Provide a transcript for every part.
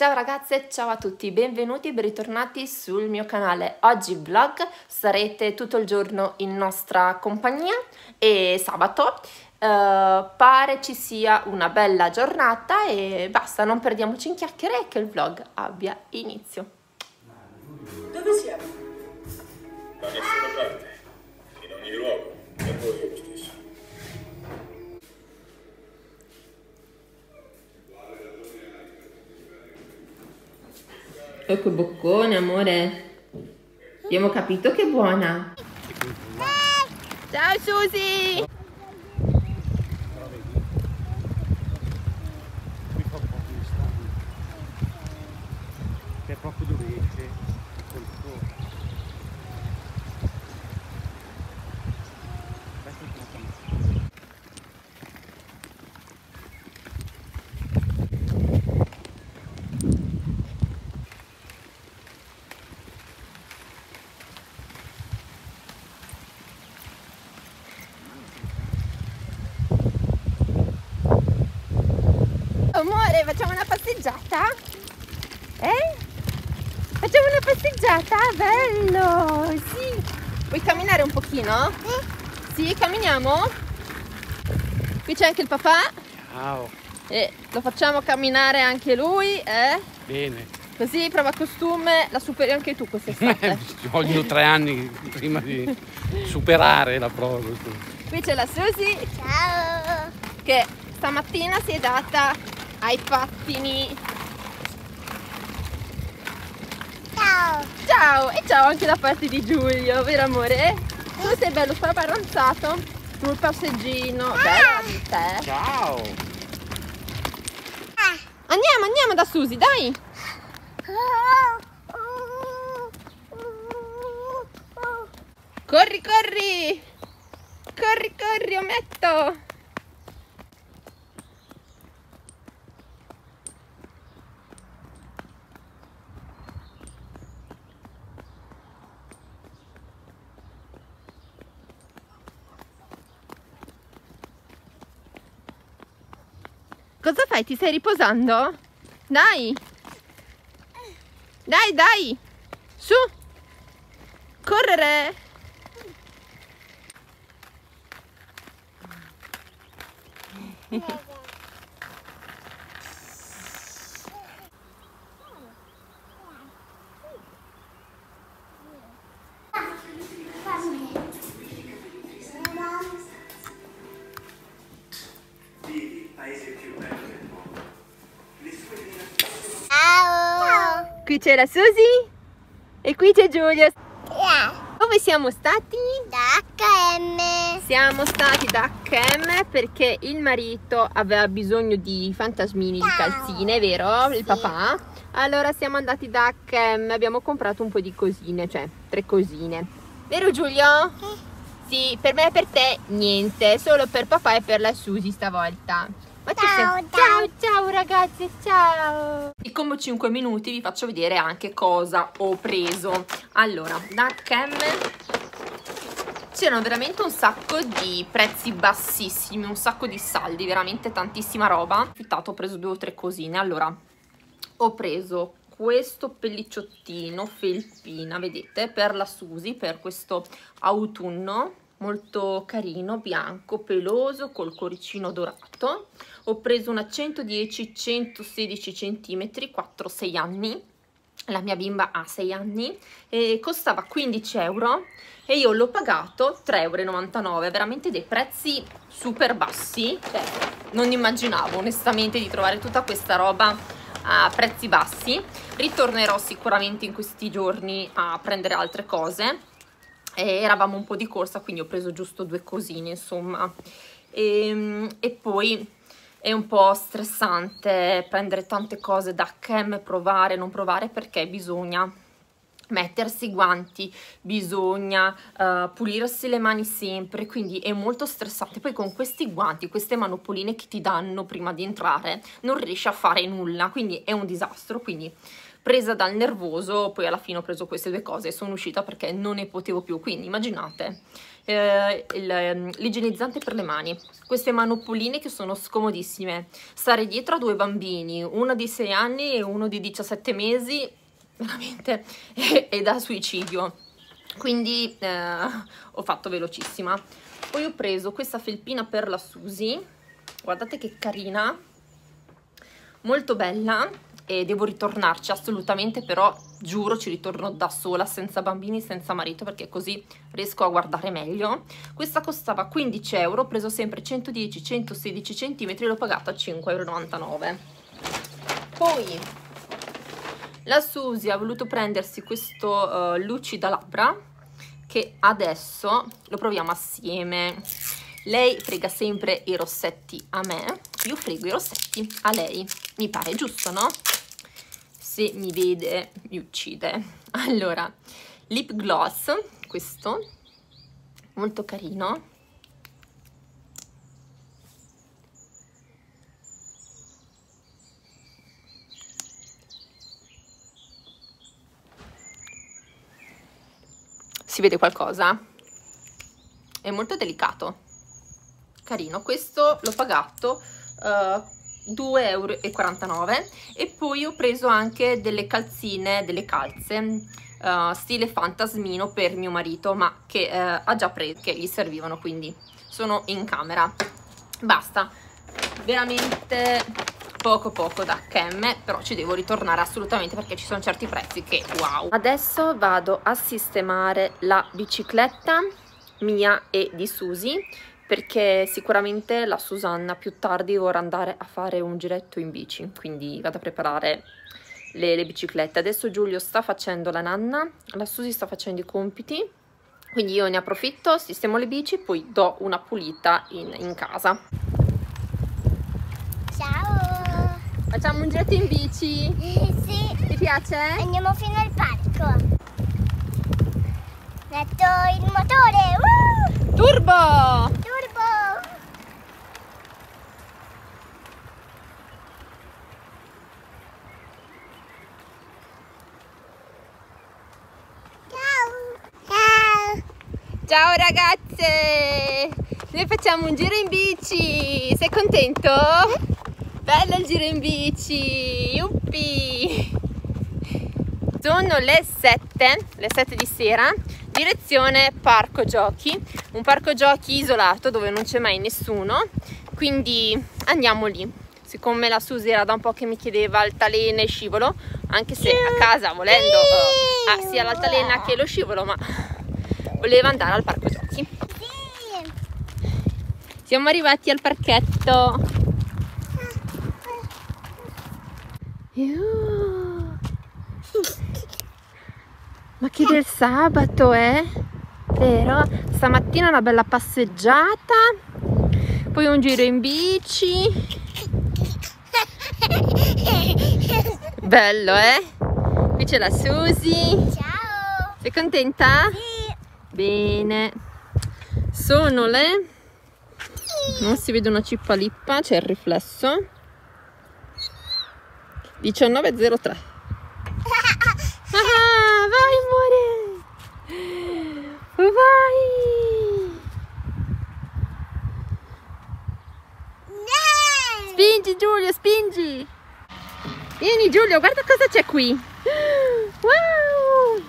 Ciao ragazze, ciao a tutti, benvenuti e bentornati sul mio canale. Oggi vlog, sarete tutto il giorno in nostra compagnia e sabato uh, pare ci sia una bella giornata e basta, non perdiamoci in chiacchiere e che il vlog abbia inizio. Dove siamo? Da nessuna parte, in ogni luogo, per voi è lo stesso. Ecco boccone, amore. Abbiamo capito che è buona. Ciao Susi! qui fa un po' di strano che è proprio dove esce col fuoco Aspetta un attimo. Amore, facciamo una passeggiata? Eh? Facciamo una passeggiata? Bello! Sì! Vuoi camminare un pochino? Sì, camminiamo? Qui c'è anche il papà ciao e lo facciamo camminare anche lui, eh? bene Così prova costume, la superi anche tu quest'estate. ci vogliono tre anni prima di superare la prova Qui c'è la Susi Ciao! che stamattina si è data ai pattini. Ciao! Ciao! E ciao anche da parte di Giulio, vero amore? Tu sei bello spaparanzato sul passeggino. Bella di te. ciao Andiamo, andiamo da Susi, dai! Corri, corri! Corri, corri, ometto! Cosa fai? Ti stai riposando? Dai! Dai, dai! Su! Correre! Ciao! Qui c'è la Susi e qui c'è Giulio. Dove siamo stati? Da HM! Siamo stati da H&M perché il marito aveva bisogno di fantasmini di calzine, vero? Il papà. Allora siamo andati da H&M, abbiamo comprato un po' di cosine, cioè tre cosine. Vero Giulio? Sì, per me e per te niente, solo per papà e per la Susi stavolta. Ciao, ciao. ciao, ciao ragazzi, ciao! E come 5 minuti vi faccio vedere anche cosa ho preso. Allora, da H&M c'erano veramente un sacco di prezzi bassissimi, un sacco di saldi, veramente tantissima roba. Affittato, ho preso due o tre cosine. Allora, ho preso questo pellicciottino felpina, vedete, per la Susi, per questo autunno, molto carino, bianco, peloso, col cuoricino dorato. Ho preso una 110-116 cm, 4-6 anni. La mia bimba ha 6 anni e costava 15 euro e io l'ho pagato 3,99 euro, veramente dei prezzi super bassi, cioè non immaginavo onestamente di trovare tutta questa roba a prezzi bassi. Ritornerò sicuramente in questi giorni a prendere altre cose. E eravamo un po' di corsa, quindi ho preso giusto due cosine, insomma. E, e poi è un po' stressante prendere tante cose da H&M, provare, non provare, perché bisogna mettersi i guanti, bisogna uh, pulirsi le mani sempre, quindi è molto stressante. Poi con questi guanti, queste manopoline che ti danno prima di entrare, non riesci a fare nulla, quindi è un disastro. Quindi presa dal nervoso, poi alla fine ho preso queste due cose e sono uscita perché non ne potevo più, quindi immaginate eh, ehm, l'igienizzante per le mani, queste manopoline che sono scomodissime, stare dietro a due bambini, uno di 6 anni e uno di 17 mesi, veramente è, è da suicidio, quindi eh, ho fatto velocissima. Poi ho preso questa felpina per la Susi, guardate che carina, molto bella, e devo ritornarci assolutamente, però giuro ci ritorno da sola, senza bambini, senza marito, perché così riesco a guardare meglio. Questa costava 15 euro, ho preso sempre 110-116 cm, l'ho pagata a 5,99 euro. Poi la Susi ha voluto prendersi questo uh, lucida labbra, che adesso lo proviamo assieme. Lei frega sempre i rossetti a me, io frego i rossetti a lei. Mi pare giusto, no? Se mi vede mi uccide. Allora lip gloss questo molto carino. Si vede qualcosa? È molto delicato. Carino. Questo l'ho pagato uh, 2,49 euro e poi ho preso anche delle calzine, delle calze uh, stile fantasmino per mio marito ma che uh, ha già preso, che gli servivano quindi sono in camera. Basta, veramente poco poco da H&M però ci devo ritornare assolutamente perché ci sono certi prezzi che wow. Adesso vado a sistemare la bicicletta mia e di Susi perché sicuramente la Susanna più tardi vorrà andare a fare un giretto in bici, quindi vado a preparare le, le biciclette. Adesso Giulio sta facendo la nanna, la Susi sta facendo i compiti, quindi io ne approfitto, sistemo le bici, poi do una pulita in, in casa. Ciao! Facciamo un giretto in bici? Sì! Ti piace? Andiamo fino al parco! Metto il motore! Uh! Turbo! Turbo! Ciao ragazze! Noi facciamo un giro in bici! Sei contento? Bello il giro in bici! Yuppi! Sono le 7, le 7 di sera, direzione parco giochi, un parco giochi isolato dove non c'è mai nessuno, quindi andiamo lì. Siccome la Susi era da un po' che mi chiedeva altalena e scivolo, anche se a casa volendo uh, ha sia l'altalena che lo scivolo, ma voleva andare al parco giochi. Siamo arrivati al parchetto. Ma che del sabato, eh? Vero? Stamattina una bella passeggiata, poi un giro in bici. Bello, eh? Qui c'è la Susi. Ciao! Sei contenta? Sì! Bene, sono le... non si vede una cippa lippa, c'è il riflesso. 19.03. Ah, vai amore! Vai! Spingi Giulio, spingi! Vieni Giulio, guarda cosa c'è qui! Wow!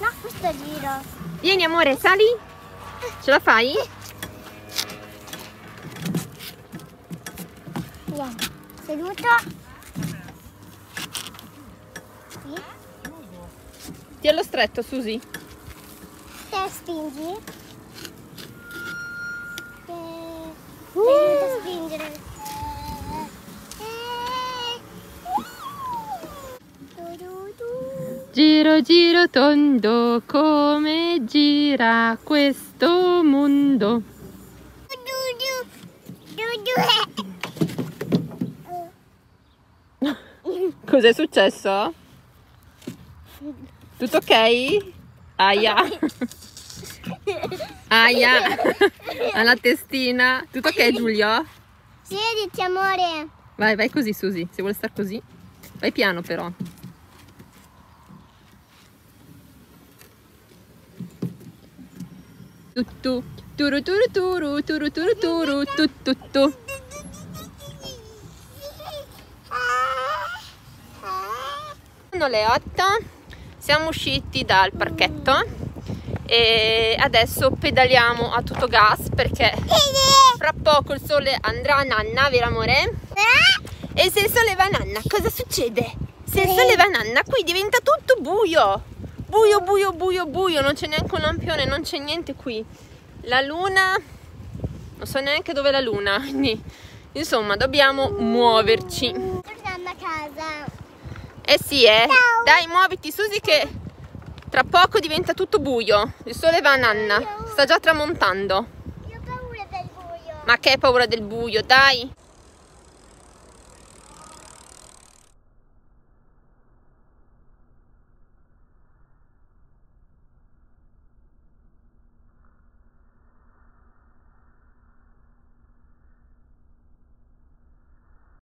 No, questo giro. Vieni amore, sali? Ce la fai? Vieni, seduto. Sì. Ti allo stretto, Susi. Te spingi. Eh, aiuta a spingere. Giro giro tondo come gira questo mondo. Cos'è successo? Tutto ok? Aia. Aia. Alla testina. Tutto ok Giulio? Siediti amore. Vai, vai così Susi. Se vuole star così. Vai piano però. Tuttu, turu turu turu, turu turu turu, tu tu tu. Sono le 8, siamo usciti dal parchetto e adesso pedaliamo a tutto gas perché fra poco il sole andrà a nanna, vero amore? E se il sole va a nanna cosa succede? Se il sole va a nanna qui diventa tutto buio Buio, buio, buio, buio Non c'è neanche un lampione, non c'è niente qui. La luna Non so neanche dove è la luna Quindi insomma dobbiamo muoverci. Torniamo a casa. Eh sì eh. Ciao. Dai muoviti Susi che tra poco diventa tutto buio. Il sole va a nanna Sta già tramontando. Io ho paura del buio. Ma che paura del buio, dai